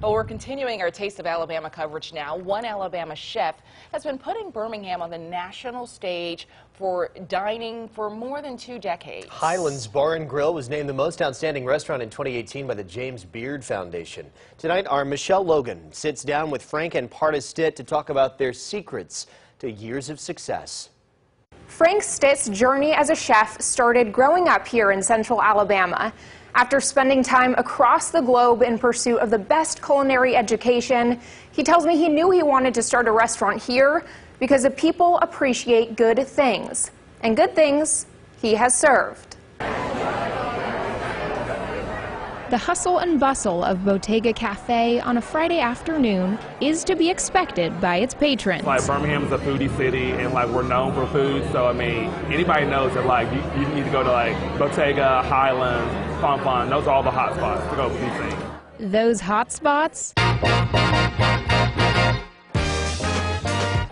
But we're continuing our Taste of Alabama coverage now. One Alabama chef has been putting Birmingham on the national stage for dining for more than two decades. Highlands Bar and Grill was named the most outstanding restaurant in 2018 by the James Beard Foundation. Tonight, our Michelle Logan sits down with Frank and Pardis Stitt to talk about their secrets to years of success. Frank Stitt's journey as a chef started growing up here in central Alabama. After spending time across the globe in pursuit of the best culinary education, he tells me he knew he wanted to start a restaurant here because the people appreciate good things. And good things he has served. The hustle and bustle of Bottega Cafe on a Friday afternoon is to be expected by its patrons. Like Birmingham is a foodie city, and like we're known for food. So I mean, anybody knows that like you, you need to go to like Bottega, Highlands, Fun Those are all the hot spots to go do things. Those hot spots.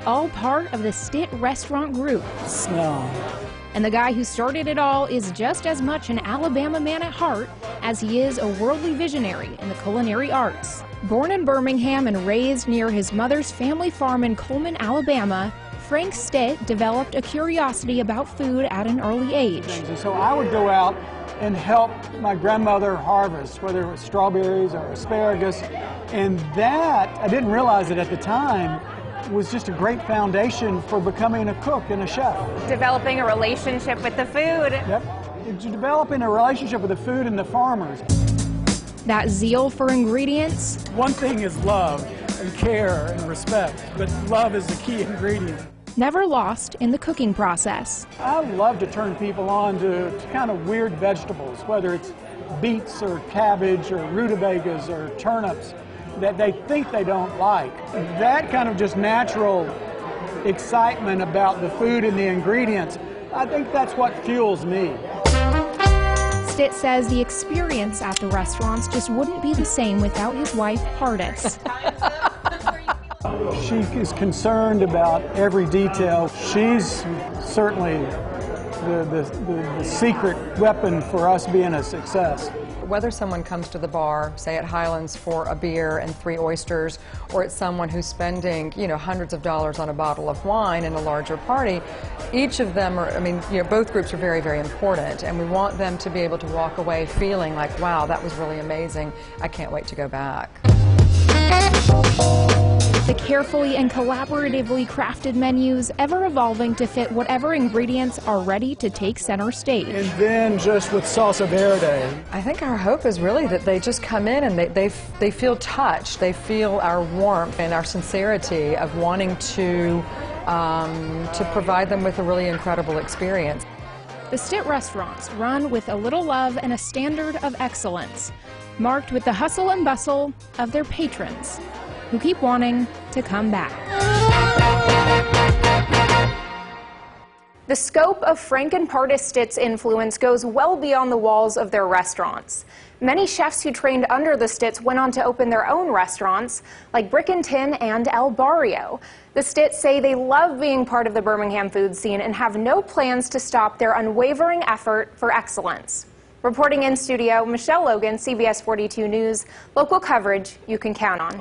All part of the Stitt Restaurant Group. Smell. And the guy who started it all is just as much an Alabama man at heart as he is a worldly visionary in the culinary arts. Born in Birmingham and raised near his mother's family farm in Coleman, Alabama, Frank Stitt developed a curiosity about food at an early age. So I would go out and help my grandmother harvest, whether it was strawberries or asparagus. And that, I didn't realize it at the time, was just a great foundation for becoming a cook and a chef. Developing a relationship with the food. Yep. Developing a relationship with the food and the farmers. That zeal for ingredients. One thing is love and care and respect, but love is the key ingredient. Never lost in the cooking process. I love to turn people on to, to kind of weird vegetables, whether it's beets or cabbage or rutabagas or turnips that they think they don't like. That kind of just natural excitement about the food and the ingredients, I think that's what fuels me. Stitt says the experience at the restaurants just wouldn't be the same without his wife, Pardis. she is concerned about every detail. She's certainly the, the, the, the secret weapon for us being a success whether someone comes to the bar, say at Highlands for a beer and three oysters, or it's someone who's spending, you know, hundreds of dollars on a bottle of wine in a larger party, each of them are, I mean, you know, both groups are very, very important, and we want them to be able to walk away feeling like, wow, that was really amazing. I can't wait to go back. The carefully and collaboratively crafted menus, ever evolving to fit whatever ingredients are ready to take center stage. And then just with salsa verde. I think our hope is really that they just come in and they, they, they feel touched. They feel our warmth and our sincerity of wanting to, um, to provide them with a really incredible experience. The Stitt restaurants run with a little love and a standard of excellence, marked with the hustle and bustle of their patrons who keep wanting to come back. The scope of Frank and Pardis influence goes well beyond the walls of their restaurants. Many chefs who trained under the Stitts went on to open their own restaurants, like Brick and Tin and El Barrio. The Stitts say they love being part of the Birmingham food scene and have no plans to stop their unwavering effort for excellence. Reporting in studio, Michelle Logan, CBS 42 News, local coverage you can count on.